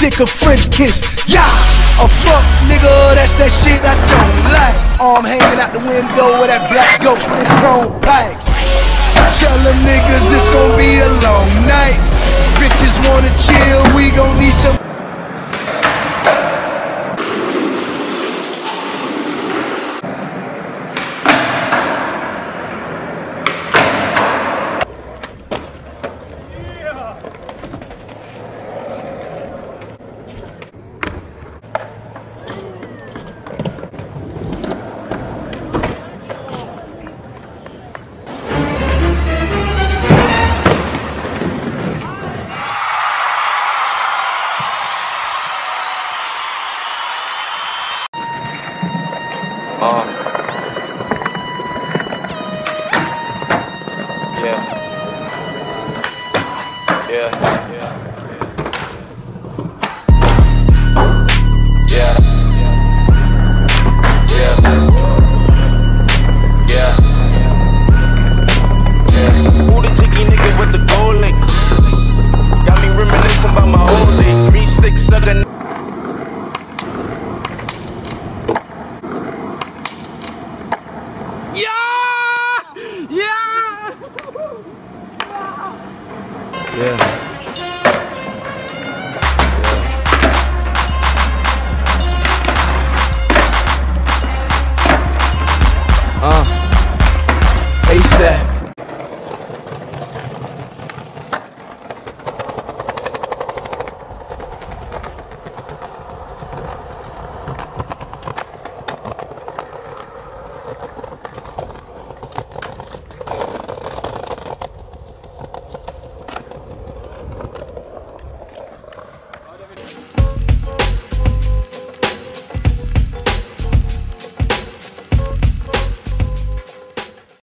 dick a French kiss. Yeah, a fuck nigga, that's that shit I don't like. Arm hanging out the window with that black ghost with chrome pipes. Tell them niggas it's gonna be a long night. Oh. Yeah. Yeah. Yeah. Yeah. Yeah. Yeah. Yeah. Uh. ASAP.